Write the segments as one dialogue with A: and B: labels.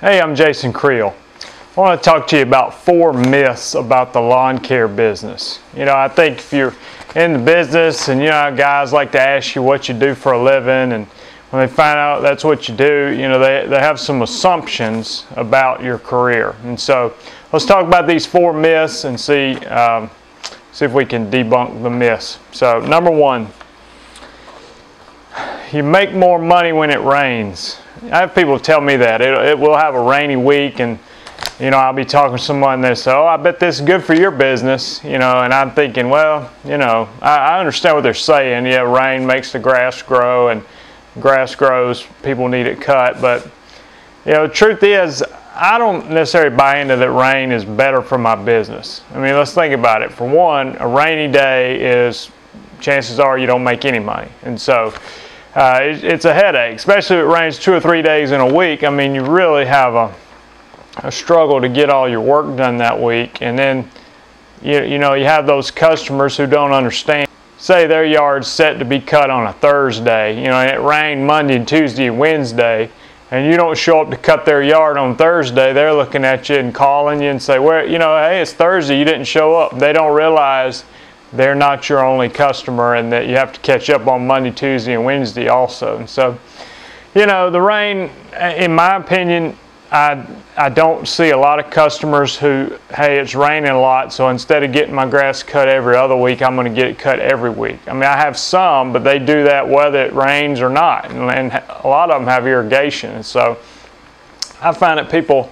A: Hey, I'm Jason Creel. I want to talk to you about four myths about the lawn care business. You know, I think if you're in the business and you know guys like to ask you what you do for a living and when they find out that's what you do, you know, they, they have some assumptions about your career. And so let's talk about these four myths and see, um, see if we can debunk the myths. So number one, you make more money when it rains. I have people tell me that. It, it will have a rainy week and you know, I'll be talking to someone and they say, oh, I bet this is good for your business, you know, and I'm thinking, well, you know, I, I understand what they're saying. Yeah, rain makes the grass grow and grass grows, people need it cut. But, you know, the truth is, I don't necessarily buy into that rain is better for my business. I mean, let's think about it. For one, a rainy day is, chances are you don't make any money. And so, uh, it, it's a headache, especially if it rains two or three days in a week. I mean, you really have a, a struggle to get all your work done that week. And then, you, you know, you have those customers who don't understand. Say their yard's set to be cut on a Thursday, you know, and it rained Monday and Tuesday and Wednesday, and you don't show up to cut their yard on Thursday, they're looking at you and calling you and say, well, you know, hey, it's Thursday, you didn't show up. They don't realize they're not your only customer and that you have to catch up on Monday, Tuesday, and Wednesday also. And so, you know, the rain, in my opinion, I, I don't see a lot of customers who, hey, it's raining a lot, so instead of getting my grass cut every other week, I'm going to get it cut every week. I mean, I have some, but they do that whether it rains or not, and, and a lot of them have irrigation. So I find that people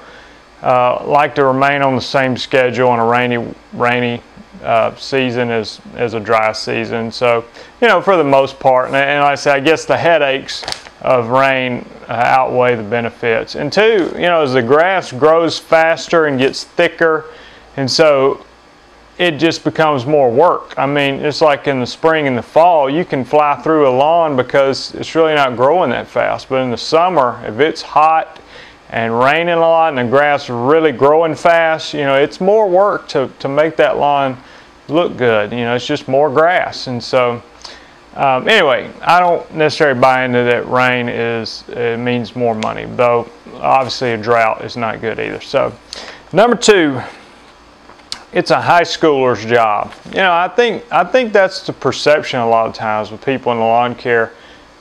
A: uh, like to remain on the same schedule in a rainy, rainy uh, season as, as a dry season. So, you know, for the most part, and, and like I say, I guess the headaches of rain uh, outweigh the benefits. And two, you know, as the grass grows faster and gets thicker, and so it just becomes more work. I mean, it's like in the spring and the fall, you can fly through a lawn because it's really not growing that fast. But in the summer, if it's hot and raining a lot and the grass is really growing fast, you know, it's more work to, to make that lawn look good. You know, it's just more grass. And so, um, anyway, I don't necessarily buy into that rain is it means more money, though obviously a drought is not good either. So, number two, it's a high schooler's job. You know, I think I think that's the perception a lot of times with people in the lawn care.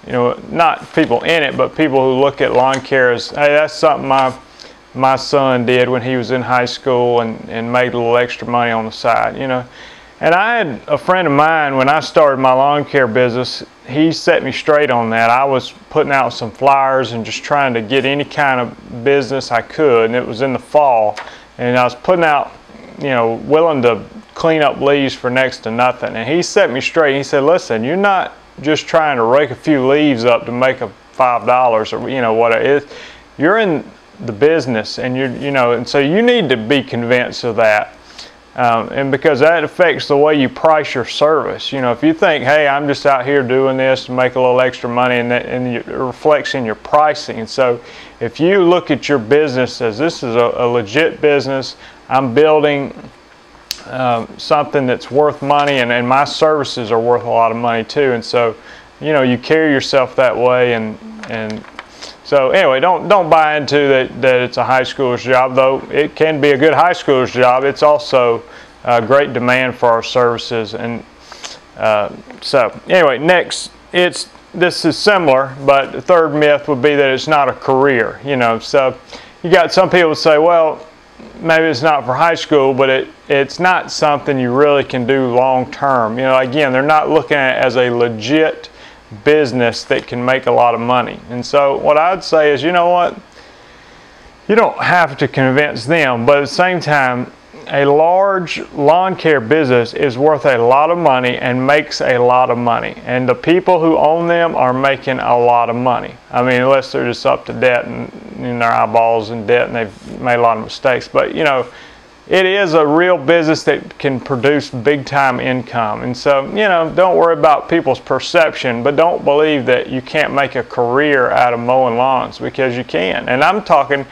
A: You know, not people in it, but people who look at lawn care as, hey, that's something my my son did when he was in high school and, and made a little extra money on the side. You know, and I had a friend of mine when I started my lawn care business, he set me straight on that. I was putting out some flyers and just trying to get any kind of business I could, and it was in the fall. And I was putting out, you know, willing to clean up leaves for next to nothing. And he set me straight. He said, listen, you're not just trying to rake a few leaves up to make a $5 or, you know, what it is. You're in the business and you're, you know, and so you need to be convinced of that. Um, and because that affects the way you price your service. You know, if you think, hey, I'm just out here doing this to make a little extra money, and, that, and it reflects in your pricing. So, if you look at your business as this is a, a legit business, I'm building um, something that's worth money, and, and my services are worth a lot of money too. And so, you know, you carry yourself that way, and and so anyway, don't don't buy into that that it's a high schooler's job, though it can be a good high schooler's job. It's also a great demand for our services, and uh, so anyway, next it's this is similar, but the third myth would be that it's not a career. You know, so you got some people say, well, maybe it's not for high school, but it it's not something you really can do long term. You know, again, they're not looking at it as a legit business that can make a lot of money. And so what I'd say is, you know what? You don't have to convince them, but at the same time, a large lawn care business is worth a lot of money and makes a lot of money. And the people who own them are making a lot of money. I mean, unless they're just up to debt and in their eyeballs in debt and they've made a lot of mistakes. But, you know, it is a real business that can produce big time income. And so, you know, don't worry about people's perception, but don't believe that you can't make a career out of mowing lawns because you can. And I'm talking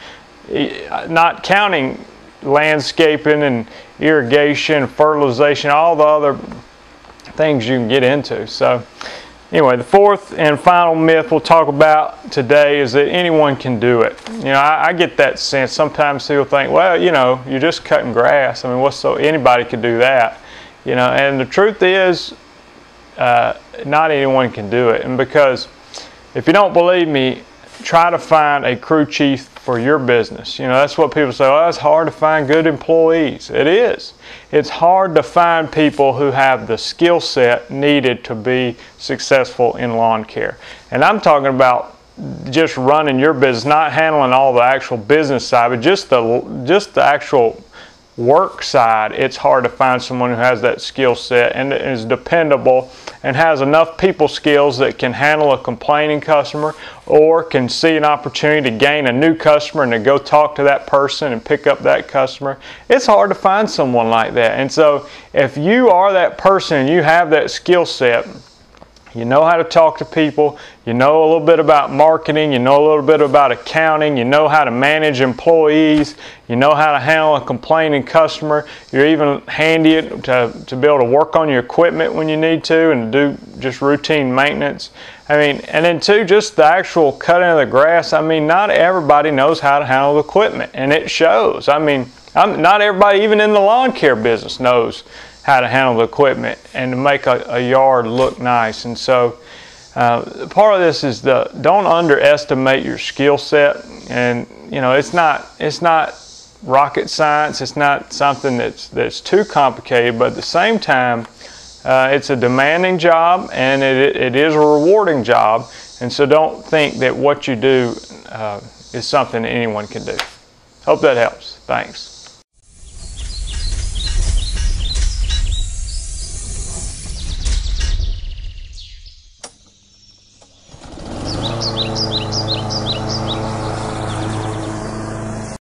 A: eh, not counting landscaping and irrigation, fertilization, all the other things you can get into. So, anyway, the fourth and final myth we'll talk about today is that anyone can do it. You know, I, I, get that sense. Sometimes people think, well, you know, you're just cutting grass. I mean, what's so anybody could do that? You know, and the truth is, uh, not anyone can do it. And because if you don't believe me, try to find a crew chief for your business. You know, that's what people say, oh, it's hard to find good employees. It is. It's hard to find people who have the skill set needed to be successful in lawn care. And I'm talking about just running your business, not handling all the actual business side, but just the just the actual work side, it's hard to find someone who has that skill set and is dependable and has enough people skills that can handle a complaining customer or can see an opportunity to gain a new customer and to go talk to that person and pick up that customer. It's hard to find someone like that. And so if you are that person and you have that skill set, you know how to talk to people, you know a little bit about marketing, you know a little bit about accounting, you know how to manage employees, you know how to handle a complaining customer, you're even handy to, to be able to work on your equipment when you need to and do just routine maintenance. I mean, and then two, just the actual cutting of the grass. I mean, not everybody knows how to handle equipment, and it shows. I mean, I'm, not everybody, even in the lawn care business, knows how to handle the equipment and to make a, a yard look nice. And so uh, part of this is the don't underestimate your skill set. And you know, it's not it's not rocket science. It's not something that's that's too complicated. But at the same time, uh, it's a demanding job and it, it is a rewarding job. And so don't think that what you do uh, is something anyone can do. Hope that helps. Thanks.